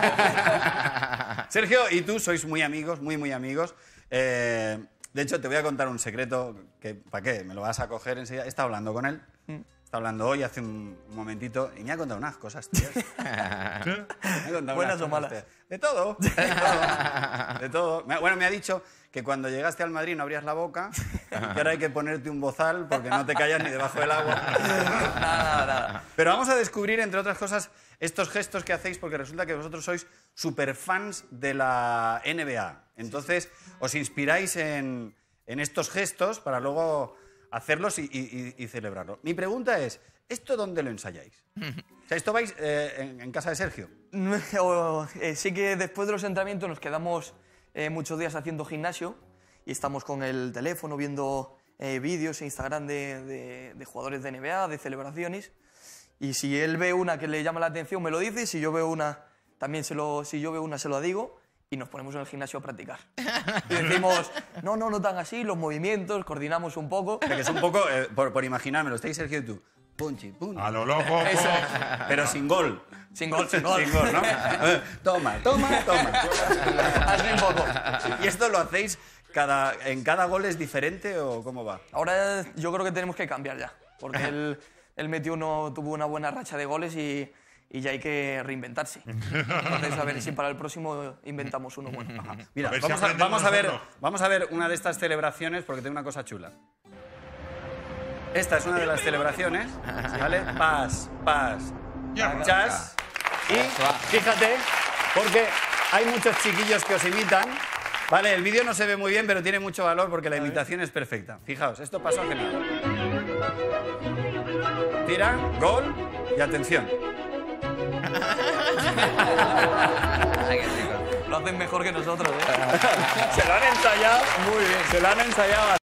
Sergio y tú sois muy amigos, muy, muy amigos. Eh, de hecho, te voy a contar un secreto que, ¿para qué? Me lo vas a coger enseguida. He estado hablando con él. Está hablando hoy, hace un, momentito, y me ha contado unas cosas, tías. Me ha contado ¿Buenas unas o cosas, malas? tías. De todo, de todo. De Bueno, me ha dicho que cuando llegaste al Madrid no abrías la boca, y ahora hay que ponerte un bozal porque no te callas ni debajo del agua. Nada, nada. Pero vamos a descubrir, entre otras cosas, estos gestos que hacéis, porque resulta que vosotros sois superfans de la NBA. Entonces, os inspiráis en, en estos gestos para luego hacerlos y, y- y- celebrarlo. Mi pregunta es, ¿esto dónde lo ensayáis? O sea, ¿esto vais eh, en, en casa de Sergio? Eh, sí que después de los entrenamientos nos quedamos eh, muchos días haciendo gimnasio y estamos con el teléfono viendo eh, vídeos en Instagram de, de- de jugadores de NBA, de celebraciones. Y si él ve una que le llama la atención, me lo dice. y Si yo veo una, también se lo, si yo veo una, se lo digo. Y nos ponemos en el gimnasio a practicar. Y decimos, no, no, no tan así, los movimientos, coordinamos un poco. Que es un poco, eh, por, por imaginármelo, estáis Sergio y tú. Punchi, punchi. A lo loco. Eso. Pero sin gol. Sin gol, sin gol. Sin gol, ¿no? Toma, toma, toma. Así un poco. ¿Y esto lo hacéis cada, en cada gol es diferente o cómo va? Ahora yo creo que tenemos que cambiar ya, porque él, él metió uno, tuvo una buena racha de goles y, y ya hay que reinventarse. Entonces, a ver si para el próximo inventamos uno bueno. Mira, A ver si vamos, a, aprendemos vamos a ver, vamos a ver una de estas celebraciones porque tengo una cosa chula. Esta es una de las celebraciones, ¿vale? Pas, pas, Ya. Y fíjate, porque hay muchos chiquillos que os imitan. Vale, el vídeo no se ve muy bien, pero tiene mucho valor porque la imitación es perfecta. Fijaos, esto pasó genial. Tira, gol y atención. Lo hacen mejor que nosotros, ¿eh? Se lo han ensayado muy bien. Se lo han ensayado